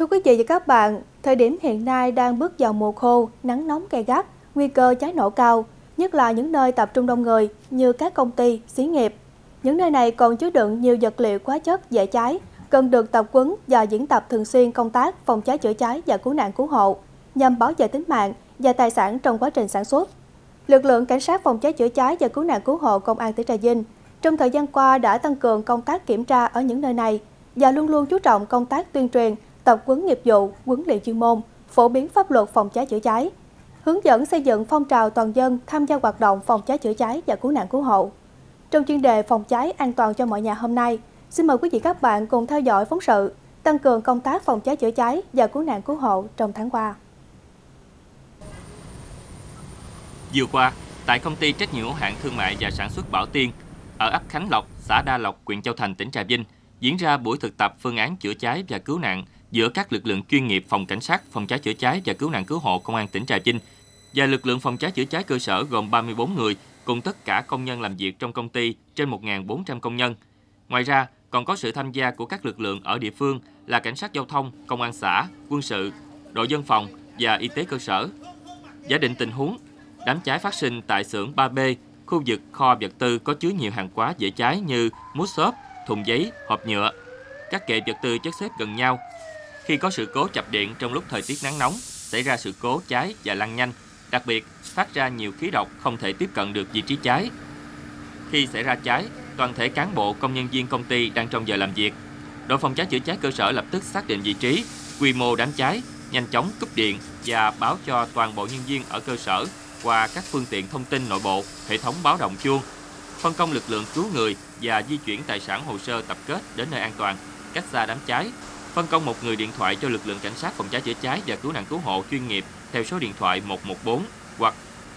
Thưa quý vị và các bạn, thời điểm hiện nay đang bước vào mùa khô, nắng nóng gay gắt, nguy cơ cháy nổ cao, nhất là những nơi tập trung đông người như các công ty, xí nghiệp. Những nơi này còn chứa đựng nhiều vật liệu hóa chất dễ cháy, cần được tập quấn và diễn tập thường xuyên công tác phòng cháy chữa cháy và cứu nạn cứu hộ nhằm bảo vệ tính mạng và tài sản trong quá trình sản xuất. Lực lượng cảnh sát phòng cháy chữa cháy và cứu nạn cứu hộ công an tỉnh Trà Vinh trong thời gian qua đã tăng cường công tác kiểm tra ở những nơi này và luôn luôn chú trọng công tác tuyên truyền, tập huấn nghiệp vụ, huấn luyện chuyên môn, phổ biến pháp luật phòng cháy chữa cháy, hướng dẫn xây dựng phong trào toàn dân tham gia hoạt động phòng cháy chữa cháy và cứu nạn cứu hộ. Trong chuyên đề phòng cháy an toàn cho mọi nhà hôm nay, xin mời quý vị các bạn cùng theo dõi phóng sự tăng cường công tác phòng cháy chữa cháy và cứu nạn cứu hộ trong tháng qua. Vừa qua, tại công ty trách nhiệm hữu hạn thương mại và sản xuất Bảo Tiên ở ấp Khánh Lộc, xã Đa Lộc, huyện Châu Thành, tỉnh Trà Vinh diễn ra buổi thực tập phương án chữa cháy và cứu nạn giữa các lực lượng chuyên nghiệp phòng cảnh sát, phòng cháy chữa cháy và cứu nạn cứu hộ công an tỉnh Trà Vinh và lực lượng phòng cháy chữa cháy cơ sở gồm 34 người cùng tất cả công nhân làm việc trong công ty trên 1.400 công nhân. Ngoài ra, còn có sự tham gia của các lực lượng ở địa phương là cảnh sát giao thông, công an xã, quân sự, đội dân phòng và y tế cơ sở. Giả định tình huống, đám cháy phát sinh tại xưởng 3B, khu vực kho vật tư có chứa nhiều hàng hóa dễ cháy như mút xốp, thùng giấy, hộp nhựa. Các kệ vật tư chất xếp gần nhau. Khi có sự cố chập điện trong lúc thời tiết nắng nóng, xảy ra sự cố cháy và lan nhanh, đặc biệt phát ra nhiều khí độc không thể tiếp cận được vị trí cháy. Khi xảy ra cháy, toàn thể cán bộ công nhân viên công ty đang trong giờ làm việc. Đội phòng cháy chữa cháy cơ sở lập tức xác định vị trí, quy mô đám cháy, nhanh chóng cúp điện và báo cho toàn bộ nhân viên ở cơ sở qua các phương tiện thông tin nội bộ, hệ thống báo động chuông, phân công lực lượng cứu người và di chuyển tài sản hồ sơ tập kết đến nơi an toàn, cách xa đám cháy, phân công một người điện thoại cho lực lượng cảnh sát phòng cháy chữa cháy và cứu nạn cứu hộ chuyên nghiệp theo số điện thoại 114 hoặc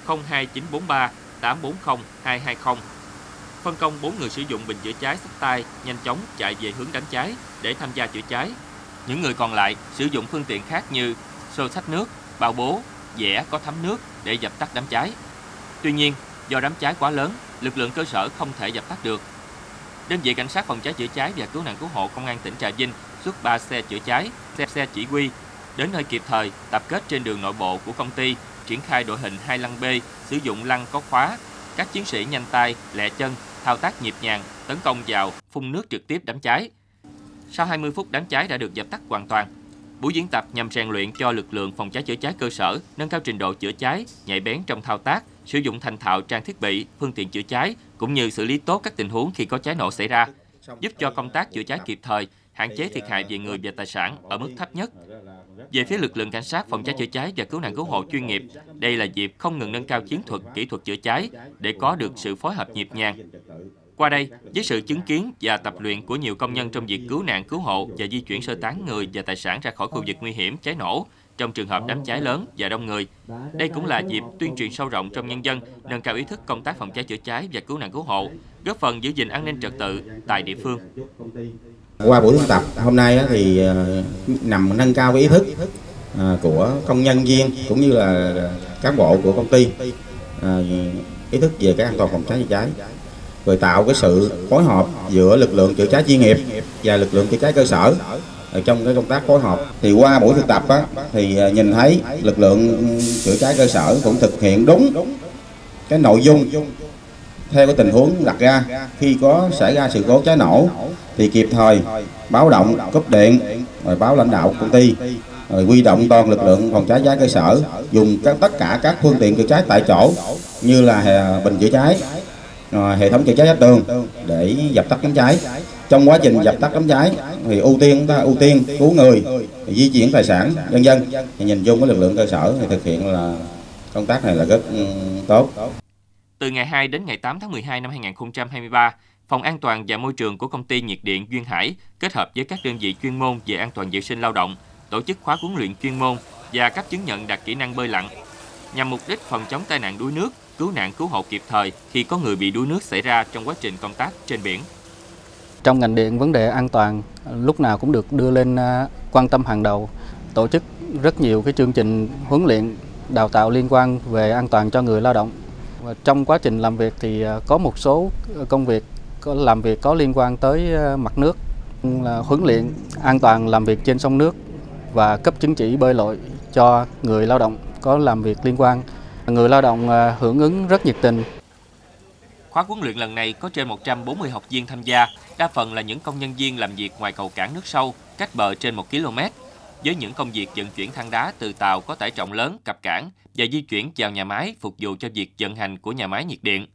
02943 840 220. Phân công 4 người sử dụng bình chữa cháy sách tay nhanh chóng chạy về hướng đám cháy để tham gia chữa cháy. Những người còn lại sử dụng phương tiện khác như xô xách nước, bao bố, dẻ có thấm nước để dập tắt đám cháy. Tuy nhiên, do đám cháy quá lớn, lực lượng cơ sở không thể dập tắt được. Đơn vị cảnh sát phòng cháy chữa cháy và cứu nạn cứu hộ công an tỉnh Trà Vinh xuất 3 xe chữa cháy, xe xe chỉ huy đến nơi kịp thời tập kết trên đường nội bộ của công ty, triển khai đội hình hai lăng B, sử dụng lăng có khóa. Các chiến sĩ nhanh tay, lẹ chân, thao tác nhịp nhàng, tấn công vào, phun nước trực tiếp đám cháy. Sau 20 phút đám cháy đã được dập tắt hoàn toàn. Buổi diễn tập nhằm rèn luyện cho lực lượng phòng cháy chữa cháy cơ sở nâng cao trình độ chữa cháy, nhạy bén trong thao tác, sử dụng thành thạo trang thiết bị, phương tiện chữa cháy cũng như xử lý tốt các tình huống khi có cháy nổ xảy ra, giúp cho công tác chữa cháy kịp thời, hạn chế thiệt hại về người và tài sản ở mức thấp nhất. Về phía lực lượng cảnh sát phòng cháy chữa cháy và cứu nạn cứu hộ chuyên nghiệp, đây là dịp không ngừng nâng cao chiến thuật, kỹ thuật chữa cháy để có được sự phối hợp nhịp nhàng. Qua đây, với sự chứng kiến và tập luyện của nhiều công nhân trong việc cứu nạn cứu hộ và di chuyển sơ tán người và tài sản ra khỏi khu vực nguy hiểm cháy nổ trong trường hợp đám cháy lớn và đông người. Đây cũng là dịp tuyên truyền sâu rộng trong nhân dân, nâng cao ý thức công tác phòng cháy chữa cháy và cứu nạn cứu hộ, góp phần giữ gìn an ninh trật tự tại địa phương. Qua buổi thực tập hôm nay thì ờ, nằm nâng cao cái ý thức ờ, của công nhân viên cũng như là cán bộ của công ty ờ, ý thức về cái an toàn phòng cháy chữa cháy. Rồi tạo cái sự phối hợp giữa lực lượng chữa cháy chuyên nghiệp và lực lượng chữa cháy cơ sở trong cái công tác phối hợp. Thì qua buổi thực tập á, thì nhìn thấy lực lượng chữa cháy cơ sở cũng thực hiện đúng cái nội dung theo cái tình huống đặt ra khi có xảy ra sự cố cháy nổ thì kịp thời báo động cúp điện, rồi báo lãnh đạo công ty, rồi quy động toàn lực lượng phòng cháy cháy cơ sở, dùng các, tất cả các phương tiện chữa cháy tại chỗ, như là bình chữa cháy hệ thống chữa cháy vách tường để dập tắt đám cháy. Trong quá trình dập tắt đám cháy thì ưu tiên chúng ta ưu tiên cứu người, di chuyển tài sản nhân dân. Thì nhìn chung với lực lượng cơ sở thì thực hiện là công tác này là rất ừ, tốt. Từ ngày 2 đến ngày 8 tháng 12 năm 2023 Phòng An toàn và Môi trường của công ty nhiệt điện Duyên Hải kết hợp với các đơn vị chuyên môn về an toàn vệ sinh lao động tổ chức khóa huấn luyện chuyên môn và cấp chứng nhận đạt kỹ năng bơi lặn nhằm mục đích phòng chống tai nạn đuối nước cứu nạn cứu hộ kịp thời khi có người bị đuối nước xảy ra trong quá trình công tác trên biển. Trong ngành điện, vấn đề an toàn lúc nào cũng được đưa lên à, quan tâm hàng đầu, tổ chức rất nhiều cái chương trình huấn luyện đào tạo liên quan về an toàn cho người lao động. Và trong quá trình làm việc thì à, có một số công việc có làm việc có liên quan tới ờ, mặt nước là huấn luyện an toàn làm việc trên sông nước và cấp chứng chỉ bơi lội cho người lao động có làm việc liên quan. Người lao động ờ, hưởng ứng rất nhiệt tình. Khóa huấn luyện lần này có trên 140 học viên tham gia, đa phần là những công nhân viên làm việc ngoài cầu cảng nước sâu, cách bờ trên 1 km. Với những công việc vận chuyển than đá từ tàu có tải trọng lớn cập cảng và di chuyển vào nhà máy phục vụ cho việc vận hành của nhà máy nhiệt điện.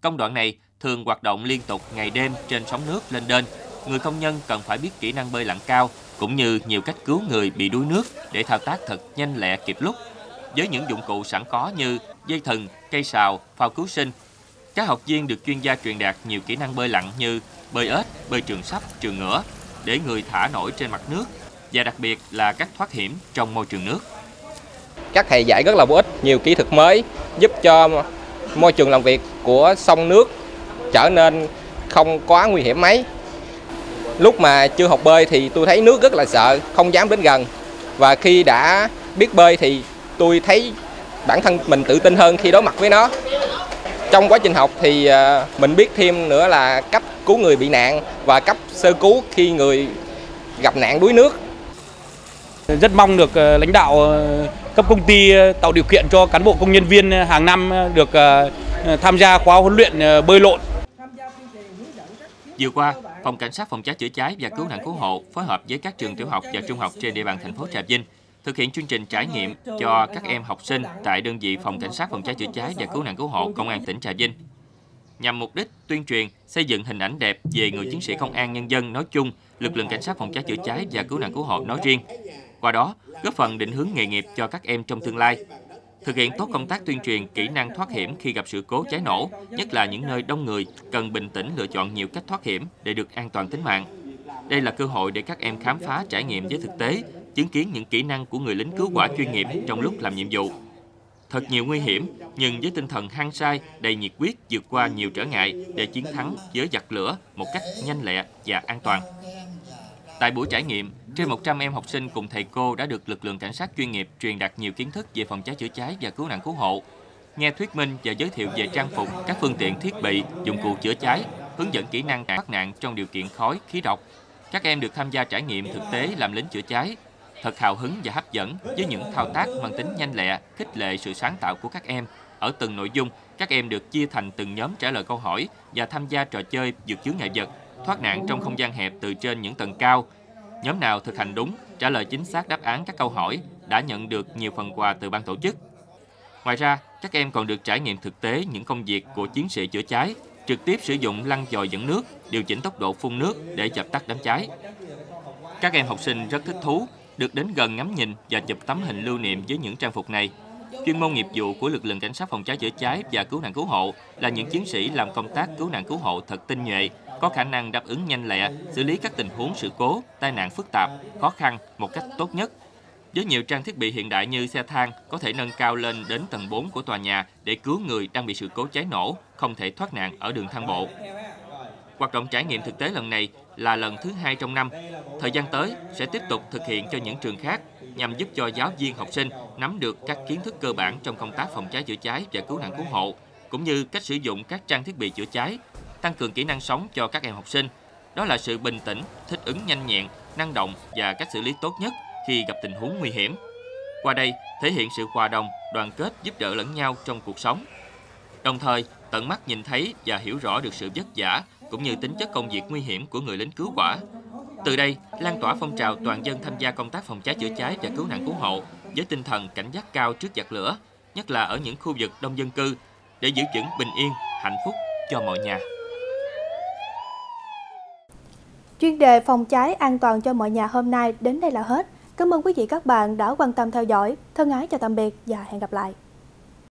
Công đoạn này thường hoạt động liên tục ngày đêm trên sóng nước lên đên. Người công nhân cần phải biết kỹ năng bơi lặn cao cũng như nhiều cách cứu người bị đuối nước để thao tác thật nhanh lẹ kịp lúc. Với những dụng cụ sẵn có như dây thừng, cây sào, phao cứu sinh, các học viên được chuyên gia truyền đạt nhiều kỹ năng bơi lặn như bơi ếch, bơi trường sắp, trường ngửa để người thả nổi trên mặt nước và đặc biệt là cách thoát hiểm trong môi trường nước. Các thầy dạy rất là bổ ích, nhiều kỹ thuật mới giúp cho môi trường làm việc của sông nước trở nên không quá nguy hiểm mấy. Lúc mà chưa học bơi thì tôi thấy nước rất là sợ, không dám đến gần. Và khi đã biết bơi thì tôi thấy bản thân mình tự tin hơn khi đối mặt với nó. Trong quá trình học thì à, mình biết thêm nữa là cách cứu người bị nạn và cấp sơ cứu khi người gặp nạn đuối nước. Rất mong được à, lãnh đạo à, cấp công ty tạo điều kiện cho cán bộ công nhân viên hàng năm được tham gia khóa huấn luyện bơi lội. Vừa qua, Phòng Cảnh sát Phòng cháy chữa cháy và Cứu nạn Cứu hộ phối hợp với các trường tiểu học và trung học trên địa bàn thành phố Trà Vinh thực hiện chương trình trải nghiệm cho các em học sinh tại đơn vị Phòng Cảnh sát Phòng cháy chữa cháy và Cứu nạn Cứu hộ Công an tỉnh Trà Vinh nhằm mục đích tuyên truyền, xây dựng hình ảnh đẹp về người chiến sĩ công an nhân dân nói chung, lực lượng cảnh sát phòng cháy chữa cháy và cứu nạn cứu hộ nói riêng. Qua đó, góp phần định hướng nghề nghiệp cho các em trong tương lai. Thực hiện tốt công tác tuyên truyền kỹ năng thoát hiểm khi gặp sự cố cháy nổ, nhất là những nơi đông người, cần bình tĩnh lựa chọn nhiều cách thoát hiểm để được an toàn tính mạng. Đây là cơ hội để các em khám phá trải nghiệm với thực tế, chứng kiến những kỹ năng của người lính cứu hỏa chuyên nghiệp trong lúc làm nhiệm vụ. Thật nhiều nguy hiểm, nhưng với tinh thần hăng say, đầy nhiệt quyết vượt qua nhiều trở ngại để chiến thắng với giặc lửa một cách nhanh lẹ và an toàn. Tại buổi trải nghiệm, trên 100 em học sinh cùng thầy cô đã được lực lượng cảnh sát chuyên nghiệp truyền đạt nhiều kiến thức về phòng cháy chữa cháy và cứu nạn cứu hộ. Nghe thuyết minh và giới thiệu về trang phục, các phương tiện thiết bị, dụng cụ chữa cháy, hướng dẫn kỹ năng thoát nạn trong điều kiện khói, khí độc. Các em được tham gia trải nghiệm thực tế làm lính chữa cháy, thật hào hứng và hấp dẫn với những thao tác mang tính nhanh lẹ, khích lệ sự sáng tạo của các em. Ở từng nội dung, các em được chia thành từng nhóm trả lời câu hỏi và tham gia trò chơi vượt chướng ngại vật, thoát nạn trong không gian hẹp từ trên những tầng cao. Nhóm nào thực hành đúng, trả lời chính xác đáp án các câu hỏi đã nhận được nhiều phần quà từ ban tổ chức. Ngoài ra, các em còn được trải nghiệm thực tế những công việc của chiến sĩ chữa cháy, trực tiếp sử dụng lăn dòi dẫn nước, điều chỉnh tốc độ phun nước để dập tắt đám cháy. Các em học sinh rất thích thú được đến gần ngắm nhìn và chụp tấm hình lưu niệm với những trang phục này. Chuyên môn nghiệp vụ của lực lượng cảnh sát phòng cháy chữa cháy và cứu nạn cứu hộ là những chiến sĩ làm công tác cứu nạn cứu hộ thật tinh nhuệ, có khả năng đáp ứng nhanh lẹ, xử lý các tình huống sự cố, tai nạn phức tạp, khó khăn một cách tốt nhất. Với nhiều trang thiết bị hiện đại như xe thang có thể nâng cao lên đến tầng 4 của tòa nhà để cứu người đang bị sự cố cháy nổ, không thể thoát nạn ở đường thang bộ. Hoạt động trải nghiệm thực tế lần này là lần thứ hai trong năm. Thời gian tới sẽ tiếp tục thực hiện cho những trường khác nhằm giúp cho giáo viên học sinh nắm được các kiến thức cơ bản trong công tác phòng cháy chữa cháy và cứu nạn cứu hộ, cũng như cách sử dụng các trang thiết bị chữa cháy, tăng cường kỹ năng sống cho các em học sinh. Đó là sự bình tĩnh, thích ứng nhanh nhẹn, năng động và cách xử lý tốt nhất khi gặp tình huống nguy hiểm. Qua đây, thể hiện sự hòa đồng, đoàn kết giúp đỡ lẫn nhau trong cuộc sống. Đồng thời, tận mắt nhìn thấy và hiểu rõ được sự vất vả cũng như tính chất công việc nguy hiểm của người lính cứu hỏa. Từ đây, lan tỏa phong trào toàn dân tham gia công tác phòng cháy chữa cháy và cứu nạn cứu hộ với tinh thần cảnh giác cao trước giặc lửa, nhất là ở những khu vực đông dân cư để giữ vững bình yên, hạnh phúc cho mọi nhà. Chuyên đề phòng cháy an toàn cho mọi nhà hôm nay đến đây là hết. Cảm ơn quý vị các bạn đã quan tâm theo dõi. Thân ái chào tạm biệt và hẹn gặp lại.